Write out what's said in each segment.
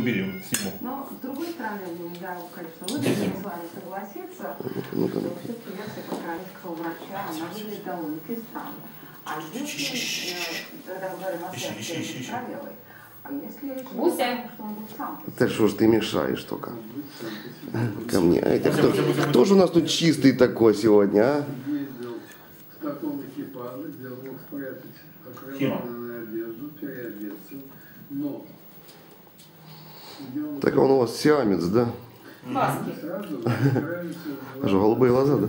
Уберем, сниму. Но, с другой стороны, я, конечно, вынуждена с вами согласиться, Ну, что все-таки версия украинского врача, она выглядит довольно-таки странно. А если, э, когда мы говорим о связке с Королевой, а если том, что он был сам Да что ж ты мешаешь только? Ко мне. А это кто, кто же у нас тут чистый такой сегодня, а? ездил в таком экипаже, где он мог спрятать окровавленную одежду, переодеться, но где он Так он у вас сиамец, да? В Аж голубые глаза, да?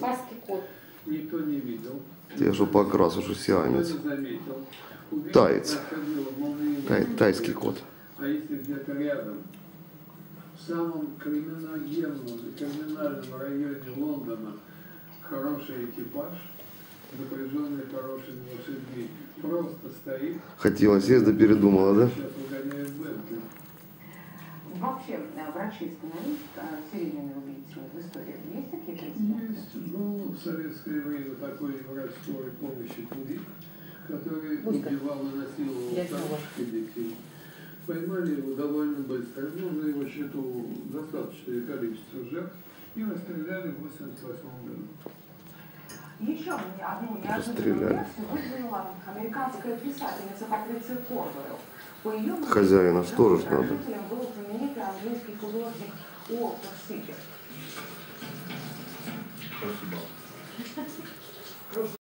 Хаски кот. Никто не видел, Я же по окрасу, что никто сиамец. Таец. Тай- тайский кот. А если где-то рядом, в самом криминогенном, криминальном районе Лондона, хороший экипаж, запряженный хорошими лошадьми, просто стоит, Хотела сесть, да передумала, да? Вообще, э, врачи становились э, серийными убийцами в истории. Есть такие прецеденты? Есть, ну, в советское время такой врач скорой помощи Кулик, который Буська. убивал и насиловал старших детей. Поймали его довольно быстро, ну, на его счету достаточное количество жертв, и расстреляли в 88 году. Еще одну неожиданную Расстреляли. версию выдвинула американская писательница Патриция Кордуэлл. По ее мнению, Хозяина ж тоже ж надо. Английский художник Уолтер Сикер. Спасибо.